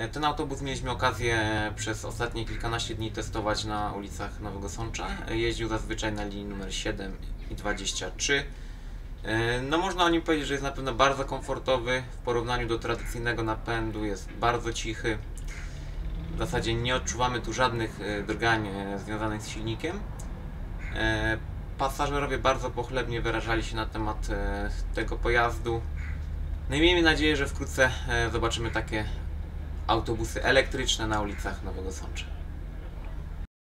E, Ten autobus mieliśmy okazję przez ostatnie kilkanaście dni testować na ulicach Nowego Sącza. E, Jeździł zazwyczaj na linii numer 7 i 23. E, No można o nim powiedzieć, że jest na pewno bardzo komfortowy w porównaniu do tradycyjnego napędu, jest bardzo cichy. W zasadzie nie odczuwamy tu żadnych drgań związanych z silnikiem. Pasażerowie bardzo pochlebnie wyrażali się na temat tego pojazdu. No i miejmy nadzieję, że wkrótce zobaczymy takie autobusy elektryczne na ulicach Nowego Sącza.